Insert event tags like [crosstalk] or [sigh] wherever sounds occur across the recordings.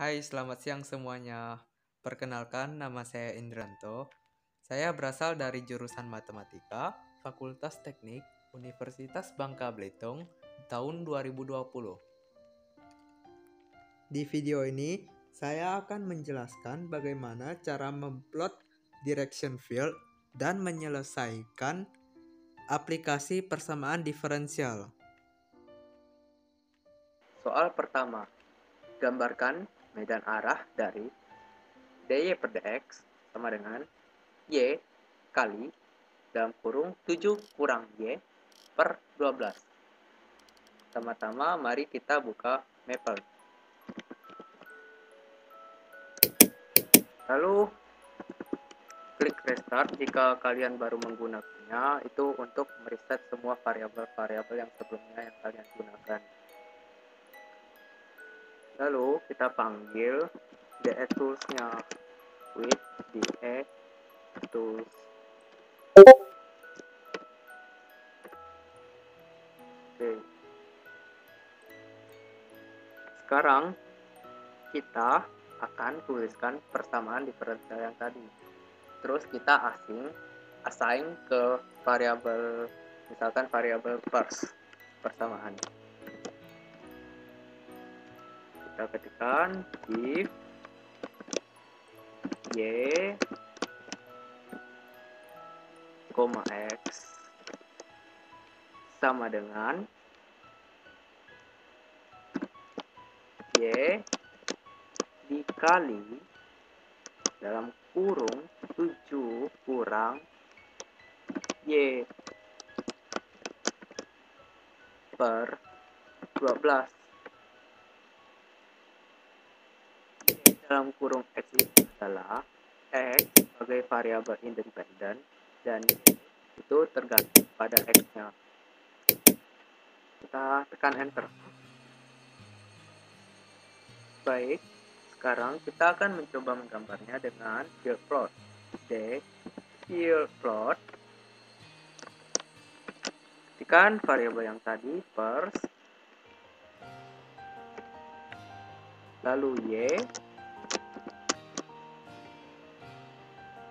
Hai, selamat siang semuanya. Perkenalkan, nama saya Indranto. Saya berasal dari jurusan Matematika, Fakultas Teknik, Universitas Bangka Belitung, tahun 2020. Di video ini, saya akan menjelaskan bagaimana cara memplot direction field dan menyelesaikan aplikasi persamaan diferensial. Soal pertama, gambarkan medan arah dari dy per dx sama dengan y kali dalam kurung 7 kurang y per 12. Pertama-tama mari kita buka Maple. Lalu klik restart jika kalian baru menggunakannya itu untuk mereset semua variabel-variabel yang sebelumnya yang kalian gunakan lalu kita panggil DE toolsnya. With DE tools. Oke. Sekarang kita akan tuliskan persamaan diferensial yang tadi. Terus kita asing assign ke variabel misalkan variabel first persamaan kita ketikkan if y. Koma x. Sama dengan y dikali dalam kurung 7 kurang y per 12 dalam kurung X adalah X sebagai variabel independen dan itu tergantung pada X-nya. Kita tekan Enter. Baik, sekarang kita akan mencoba menggambarnya dengan field plot. D, field plot. Ketikkan variabel yang tadi, first, lalu Y,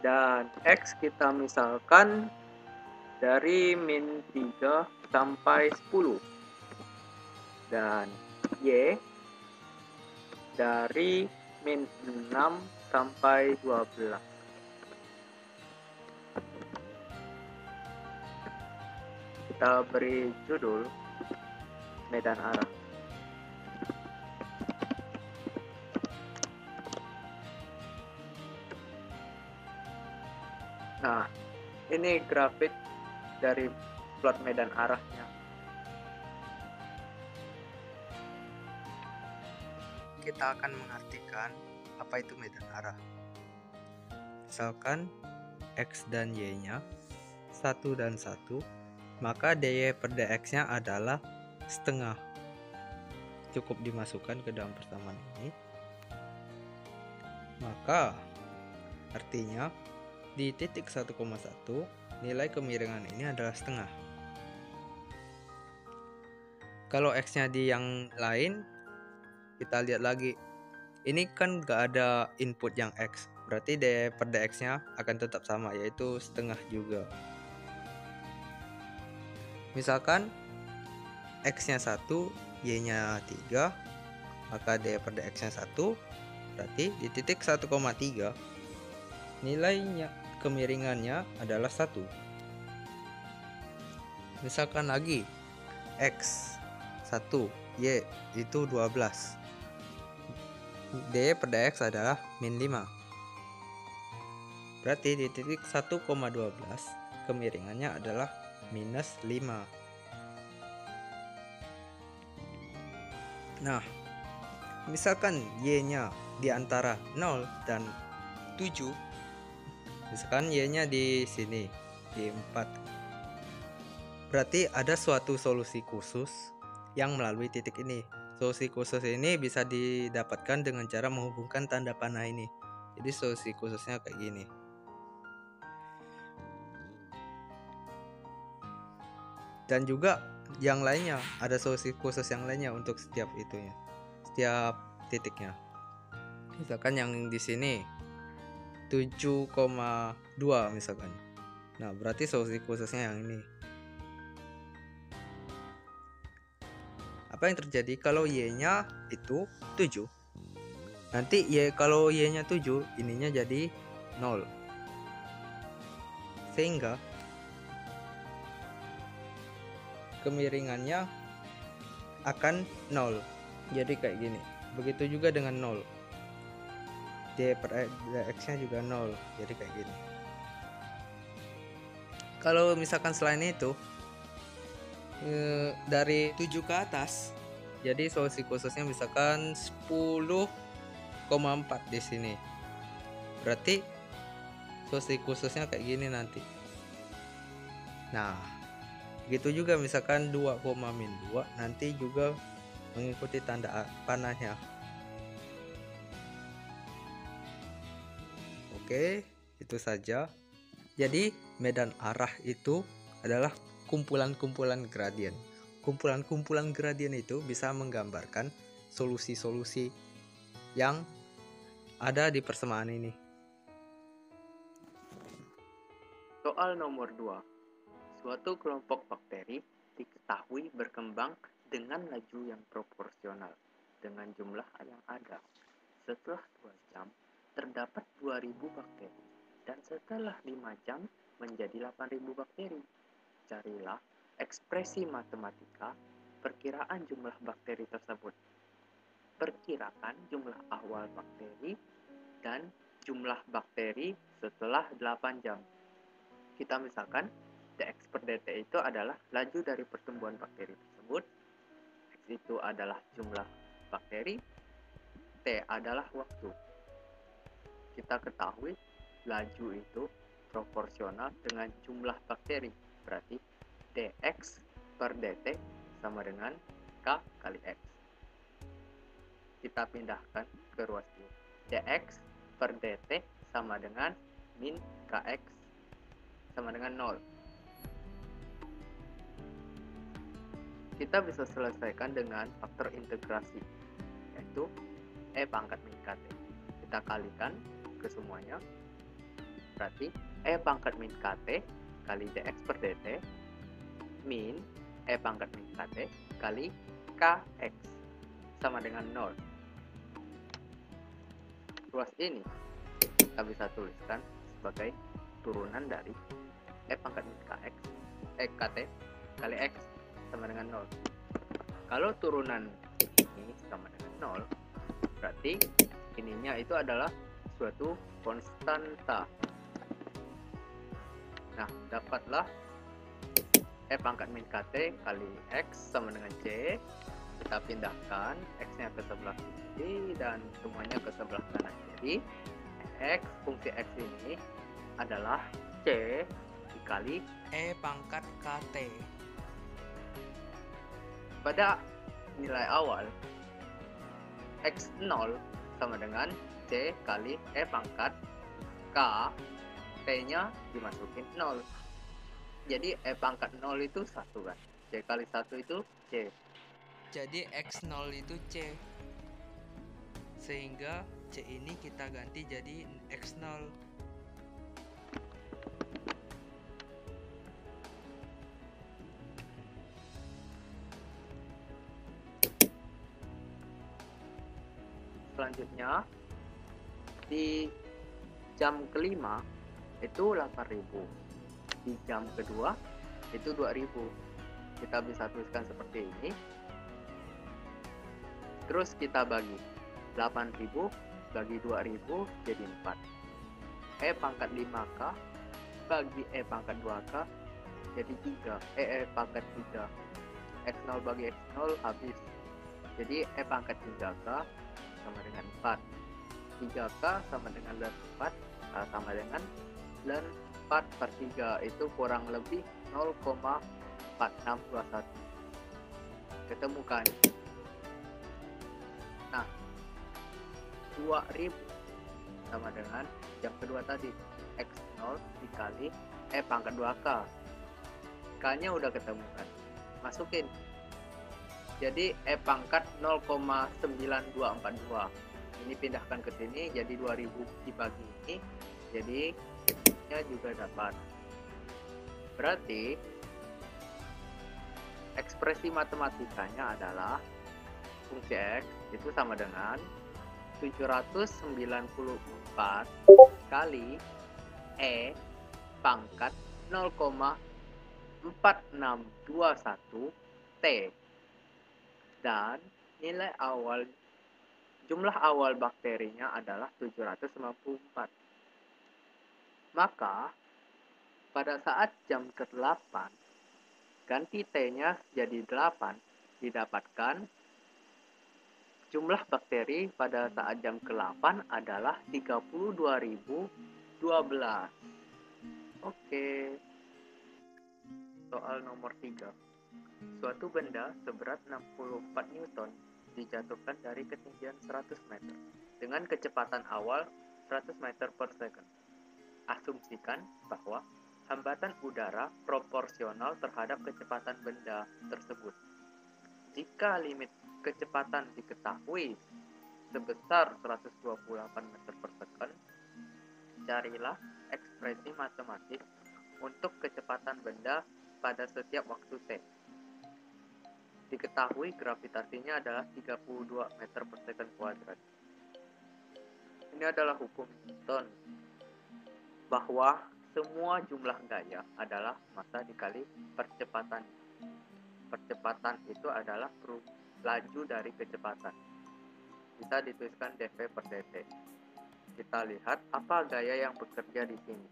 dan X kita misalkan dari min 3 sampai 10 dan Y dari min 6 sampai 12 kita beri judul medan arah Nah, ini grafik dari plot medan arahnya. Kita akan mengartikan apa itu medan arah. Misalkan X dan Y-nya 1 dan 1, maka dy per dx-nya adalah setengah. Cukup dimasukkan ke dalam persamaan ini. Maka artinya di titik 1,1, nilai kemiringan ini adalah setengah. Kalau X-nya di yang lain, kita lihat lagi. Ini kan gak ada input yang X, berarti D per DX-nya akan tetap sama, yaitu setengah juga. Misalkan X-nya 1, Y-nya 3, maka D per DX-nya 1, berarti di titik 1,3 nilainya kemiringannya adalah satu. Misalkan lagi X 1 Y itu 12 D per DX adalah min 5 Berarti di titik 1,12 kemiringannya adalah minus 5 Nah misalkan Y nya di antara 0 dan 7 misalkan y nya di sini di 4 berarti ada suatu solusi khusus yang melalui titik ini. Solusi khusus ini bisa didapatkan dengan cara menghubungkan tanda panah ini. Jadi solusi khususnya kayak gini. Dan juga yang lainnya ada solusi khusus yang lainnya untuk setiap itunya setiap titiknya. Misalkan yang di sini 7,2 misalkan. Nah berarti solusi khususnya yang ini. Apa yang terjadi kalau y nya itu 7 nanti y kalau y nya 7 ininya jadi 0 sehingga kemiringannya akan 0 jadi kayak gini. Begitu juga dengan 0 d per x nya juga 0 jadi kayak gini. Kalau misalkan selain itu eh, dari 7 ke atas jadi solusi khususnya misalkan 10,4 di sini. Berarti solusi khususnya kayak gini nanti. Nah gitu juga misalkan 2, min 2 nanti juga mengikuti tanda panahnya oke itu saja. Jadi medan arah itu adalah kumpulan-kumpulan gradien. Kumpulan-kumpulan gradien itu bisa menggambarkan solusi-solusi yang ada di persamaan ini. Soal nomor 2 suatu kelompok bakteri diketahui berkembang dengan laju yang proporsional dengan jumlah yang ada. Setelah 2 jam, terdapat 2000 bakteri dan setelah 5 jam menjadi 8000 bakteri. Carilah ekspresi matematika perkiraan jumlah bakteri tersebut. Perkirakan jumlah awal bakteri dan jumlah bakteri setelah 8 jam. Kita misalkan dx per dt itu adalah laju dari pertumbuhan bakteri tersebut itu adalah jumlah bakteri, T adalah waktu. Kita ketahui laju itu proporsional dengan jumlah bakteri. Berarti dx per dt sama dengan k kali x. Kita pindahkan ke ruas ini. dx per dt sama dengan min kx sama dengan 0. kita bisa selesaikan dengan faktor integrasi yaitu E pangkat min KT kita kalikan ke semuanya. Berarti E pangkat min KT kali dx per dt min E pangkat min KT kali kx sama dengan 0 ruas ini kita bisa tuliskan sebagai turunan dari E pangkat min kx E kt kali x sama dengan 0 kalau turunan ini sama dengan 0 berarti ininya itu adalah suatu konstanta. Nah dapatlah E pangkat min KT kali X sama dengan C. Kita pindahkan X nya ke sebelah kiri dan semuanya ke sebelah kanan jadi X fungsi X ini adalah C dikali E pangkat KT pada nilai awal x0 sama dengan c kali e pangkat k t nya dimasukin 0 jadi e pangkat 0 itu satu kan? C kali satu itu c. Jadi x0 itu c. Sehingga c ini kita ganti jadi x0 selanjutnya di jam kelima itu 8000 di jam kedua itu 2000 kita bisa tuliskan seperti ini. Terus kita bagi. 8000 bagi 2000 jadi 4 E pangkat 5K bagi E pangkat 2K jadi 3 E, e pangkat 3 X0 bagi X0 habis. Jadi E pangkat 3K sama dengan 4 3K sama dengan len 4 uh, sama dengan len 4 per 3 itu kurang lebih 0,4621 ketemukan nah 2000 sama dengan yang kedua tadi. X0 dikali E pangkat 2K K. Nya udah ketemukan masukin. Jadi E pangkat 0,9242 ini pindahkan ke sini jadi 2000 dibagi ini jadi nya juga dapat. Berarti ekspresi matematikanya adalah fungsi x itu sama dengan 794 kali e pangkat 0,4621 t. Dan nilai awal jumlah awal bakterinya adalah 794 maka pada saat jam ke-8 ganti t-nya jadi 8 didapatkan jumlah bakteri pada saat jam ke-8 adalah 32.012 oke. Soal nomor 3 suatu benda seberat 64 Newton dijatuhkan dari ketinggian 100 meter dengan kecepatan awal 100 meter per second asumsikan bahwa hambatan udara proporsional terhadap kecepatan benda tersebut. Jika limit kecepatan diketahui sebesar 128 meter per second, carilah ekspresi matematik untuk kecepatan benda pada setiap waktu T. Diketahui gravitasinya adalah 32 meter per second kuadrat. Ini adalah hukum Newton bahwa semua jumlah gaya adalah massa dikali percepatan. Percepatan itu adalah laju dari kecepatan. Bisa dituliskan dv per dt. Kita lihat apa gaya yang bekerja di sini.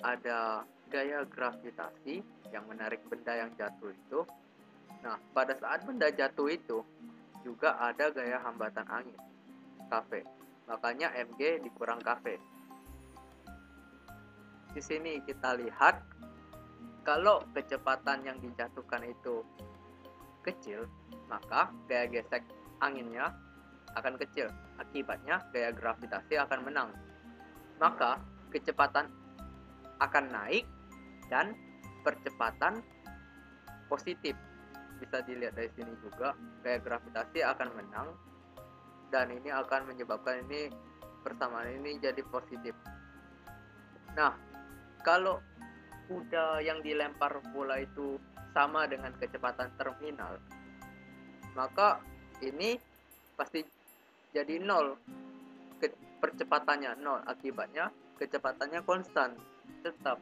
Ada gaya gravitasi yang menarik benda yang jatuh itu. Nah, pada saat benda jatuh itu juga ada gaya hambatan angin, Kv. Makanya mg dikurang Kv di sini kita lihat kalau kecepatan yang dijatuhkan itu kecil, maka gaya gesek anginnya akan kecil. Akibatnya gaya gravitasi akan menang. Maka kecepatan akan naik dan percepatan positif. Bisa dilihat dari sini juga gaya gravitasi akan menang dan ini akan menyebabkan ini persamaan ini jadi positif. Nah, kalau kuda yang dilempar bola itu sama dengan kecepatan terminal, maka ini pasti jadi nol ke, percepatannya nol akibatnya kecepatannya konstan tetap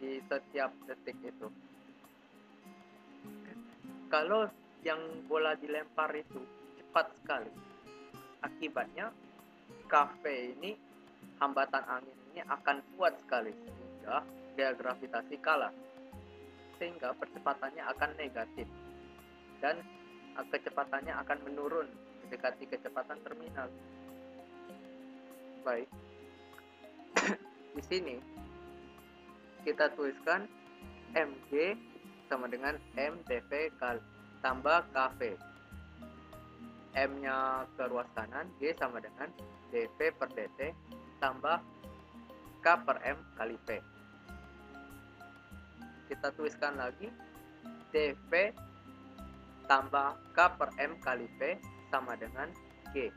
di setiap detik itu kalau yang bola dilempar itu cepat sekali akibatnya kafe ini hambatan angin ini akan kuat sekali sehingga gaya gravitasi kalah sehingga percepatannya akan negatif dan eh, kecepatannya akan menurun mendekati kecepatan terminal. Baik. [coughs] Di sini kita tuliskan mg sama dengan m dv kali tambah kv m nya ke ruas kanan g sama dengan dv per dt tambah k per m kali p kita tuliskan lagi dv tambah k per m kali p sama dengan g.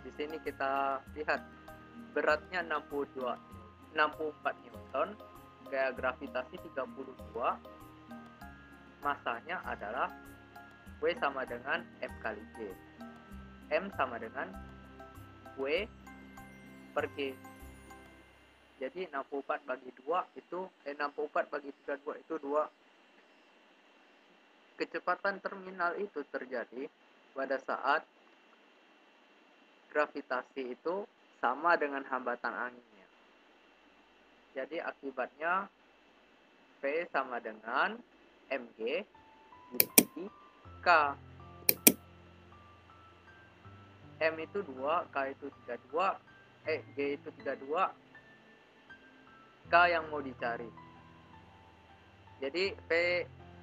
Di sini kita lihat beratnya 62 64 Newton gaya gravitasi 32 masanya adalah W sama dengan M kali G M sama dengan W per G. Jadi 64 bagi 2 itu eh 64 bagi 32 itu 2 kecepatan terminal itu terjadi pada saat gravitasi itu sama dengan hambatan anginnya. Jadi akibatnya V sama dengan mg dibagi k m itu 2 k itu 32 eh g itu 32 K yang mau dicari. Jadi P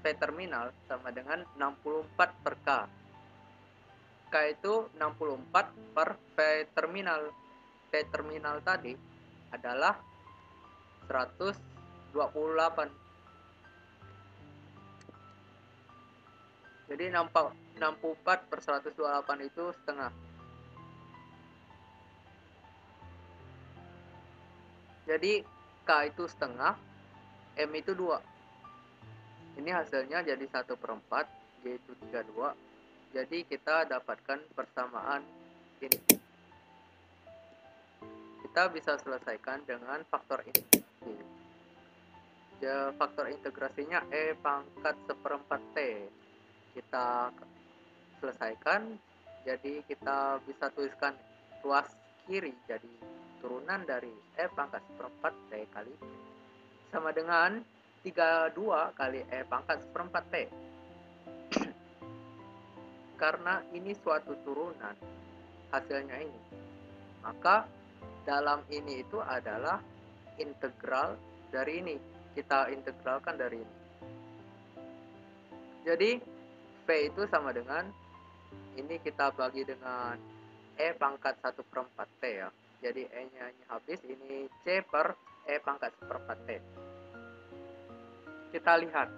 P terminal sama dengan 64 per K. K itu 64 per P terminal. P terminal tadi adalah 128. jadi 64 per 128 itu setengah. Jadi K itu setengah M itu 2 ini hasilnya jadi 1 per 4 G itu 32 jadi kita dapatkan persamaan ini. Kita bisa selesaikan dengan faktor integrasi. Faktor integrasinya E pangkat seperempat T. Kita selesaikan, jadi kita bisa tuliskan ruas kiri jadi turunan dari E pangkat seperempat T kali T. Sama dengan 32 kali E pangkat seperempat T. [clears throat] Karena ini suatu turunan hasilnya ini. Maka dalam ini itu adalah integral dari ini. Kita integralkan dari ini. Jadi V itu sama dengan ini kita bagi dengan E pangkat 1 per 4 T ya. Jadi E nya habis ini C per E pangkat 1 per 4 T. Kita lihat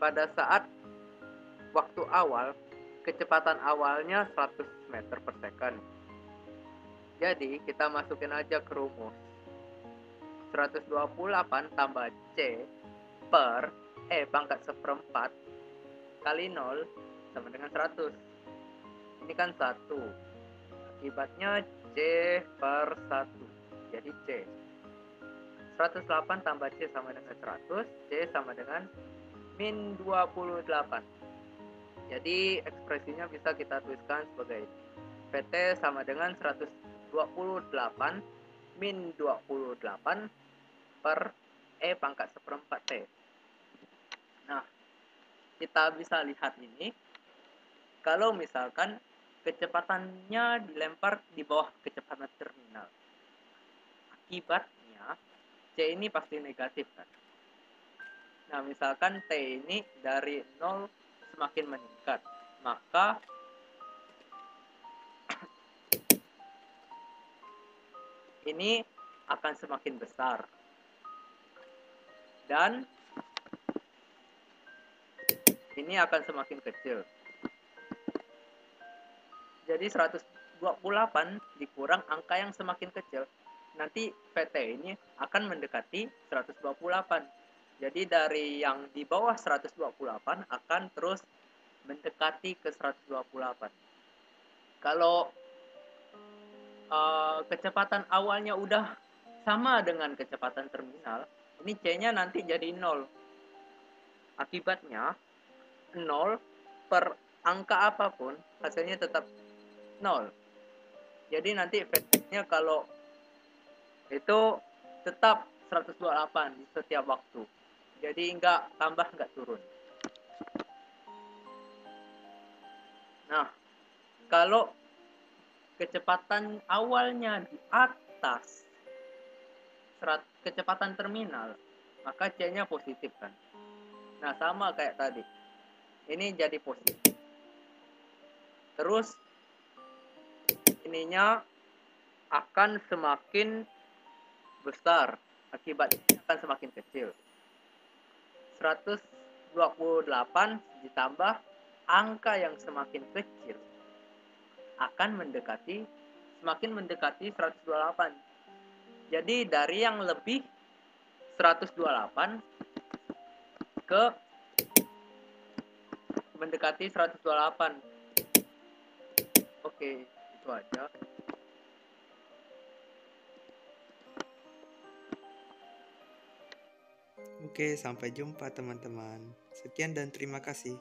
pada saat waktu awal kecepatan awalnya 100 meter per second. Jadi kita masukin aja ke rumus. 128 tambah C per E pangkat seperempat kali 0 sama dengan 100 ini kan 1 Akibatnya C per 1. Jadi C. 108 tambah C sama dengan 100. C sama dengan min 28. Jadi ekspresinya bisa kita tuliskan sebagai PT sama dengan 128 min 28 per E pangkat seperempat T. Nah, kita bisa lihat ini. Kalau misalkan kecepatannya dilempar di bawah kecepatan terminal. Akibatnya C ini pasti negatif kan. Nah, misalkan T ini dari 0 semakin meningkat, maka ini akan semakin besar. Dan ini akan semakin kecil. Jadi 128 dikurang angka yang semakin kecil. Nanti PT ini akan mendekati 128. Jadi dari yang di bawah 128 akan terus mendekati ke 128. Kalau uh, kecepatan awalnya udah sama dengan kecepatan terminal, ini C-nya nanti jadi 0. Akibatnya 0 per angka apa pun hasilnya tetap nol. Jadi nanti efeknya kalau itu tetap 128 di setiap waktu. Jadi enggak tambah enggak turun. Nah, kalau kecepatan awalnya di atas kecepatan terminal, maka C-nya positif kan. Nah, sama kayak tadi. Ini jadi positif. Terus ininya akan semakin besar. Akibatnya akan semakin kecil. 128 ditambah angka yang semakin kecil akan mendekati semakin mendekati 128 jadi dari yang lebih 128 ke mendekati 128 oke itu aja Oke, sampai jumpa teman-teman. Sekian dan terima kasih.